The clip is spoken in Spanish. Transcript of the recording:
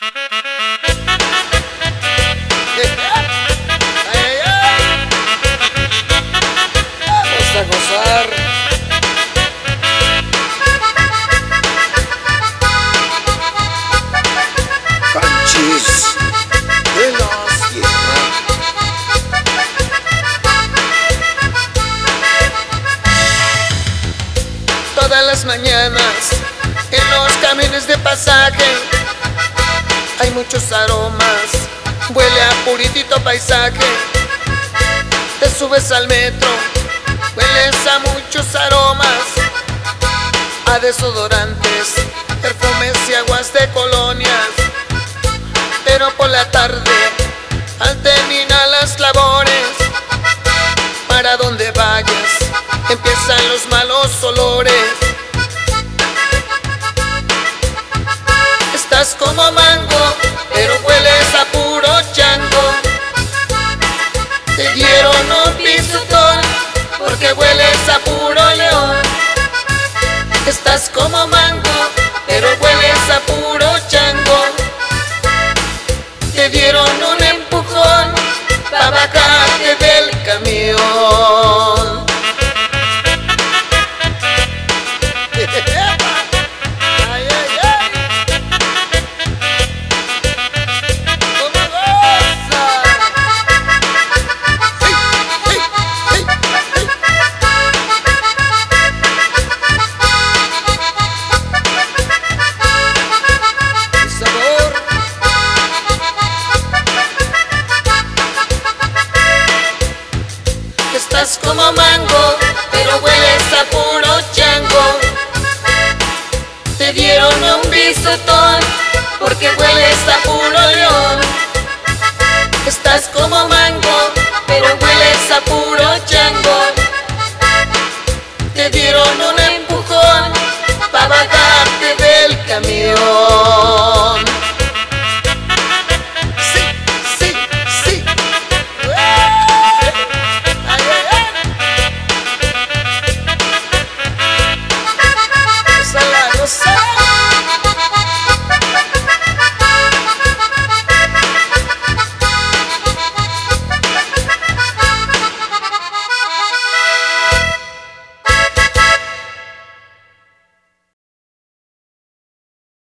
Vamos a gozar. Canchis de la sierra. Todas las mañanas en los camiones de pasaje hay muchos aromas, huele a puritito paisaje. Te subes al metro, hueles a muchos aromas, a desodorantes, perfumes y aguas de colonias. Pero por la tarde, al terminar las labores, para donde vayas, empiezan los malos olores. pero hueles a puro chango. Te dieron un empujón para bajarte del camión. puro mango, pero hueles a puro chango. Te dieron un bisotón, porque hueles a puro león. Estás como mango, pero hueles a puro chango. Te dieron un empujón, para bajarte del camión.